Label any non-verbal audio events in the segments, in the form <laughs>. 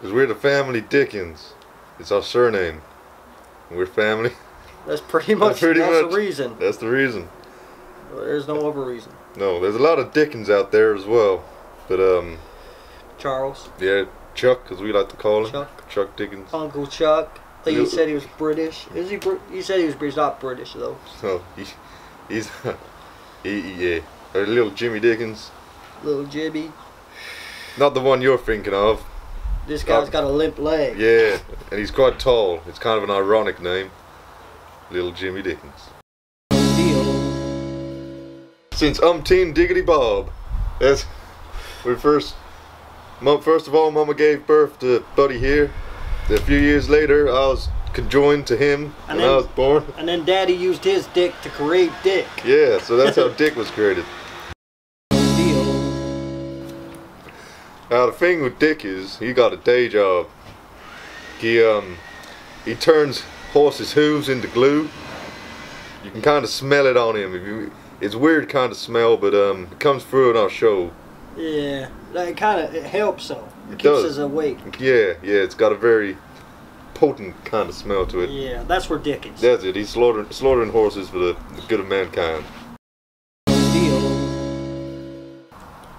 Because we're the family Dickens. It's our surname. We're family. <laughs> That's pretty much pretty that's much. the reason. That's the reason. There's no other reason. No, there's a lot of Dickens out there as well. But, um, Charles, yeah, Chuck, as we like to call him. Chuck, Chuck Dickens. Uncle Chuck. He Lil- said he was British. Is he? Br- he said he was British. Not British though. <laughs> So, he, he's, <laughs> he, he- yeah. Or little Jimmy Dickens. Little Jimmy. Not the one you're thinking of. This guy's got a limp leg. Yeah, and he's quite tall. It's kind of an ironic name. Little Jimmy Dickens. Deal. Since umpteen diggity bob. That's we first first of all Mama gave birth to Buddy here. A few years later I was conjoined to him And when then- I was born. And then Daddy used his dick to create Dick. Yeah, so that's how Dick was created. Now the thing with Dick is he got a day job. He um he turns horses' hooves into glue. You can kind of smell it on him. If you, it's weird kind of smell, but um it comes through in our show. Yeah. That kind of it helps though. It Keeps does. us awake. Yeah, yeah, it's got a very potent kind of smell to it. Yeah, that's where Dick is. That's it. He's slaughtering slaughtering horses for the, the good of mankind.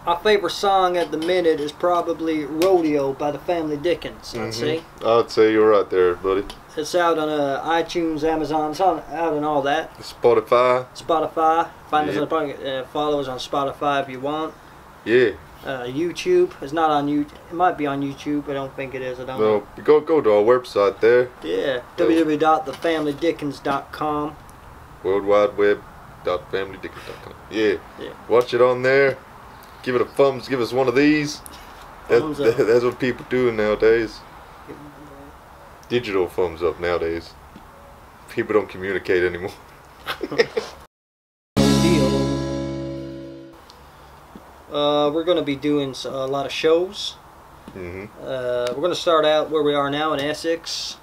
My favorite song at the minute is probably Rodeo by the Family Dickens, I'd Mhm. say. I'd say you're right there, buddy. It's out on uh, iTunes, Amazon, it's on, out on all that. Spotify. Spotify. Find us on the uh, follow us on Spotify if you want. Yeah. Uh, YouTube. It's not on YouTube. It might be on YouTube. I don't think it is. I don't know. No, go go to our website there. Yeah. Www.thefamilydickens.com. World Wide Web. Dot familydickens.com. Yeah. Yeah. Watch it on there. Give it a thumbs. Give us one of these. That, up. that's what people doing nowadays. Digital thumbs up nowadays. People don't communicate anymore. <laughs> Uh, we're going to be doing a lot of shows. hmm Uh, we're going to start out where we are now in Essex.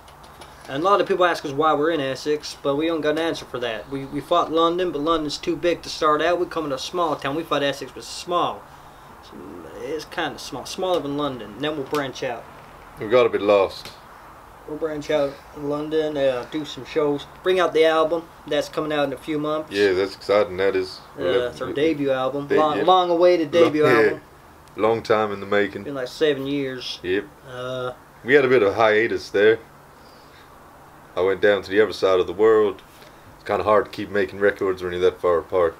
And a lot of people ask us why we're in Essex, but we don't got an answer for that. We, we fought London, but London's too big to start out. We come in a small town. We fought Essex was small. It's kind of small, smaller than London. Then we'll branch out. We've got to be lost. We'll branch out in London, uh, do some shows, bring out the album that's coming out in a few months. Yeah, that's exciting. That is. Uh, it's our debut album, De- long, yeah. long awaited debut Long- yeah. album. Long time in the making. Been like seven years. Yep. Uh, We had a bit of hiatus there. I went down to the other side of the world. It's kind of hard to keep making records when you're that far apart.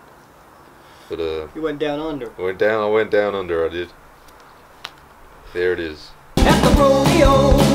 But uh, you went down under. I went down. I went down under. I did. There it is. At the rodeo,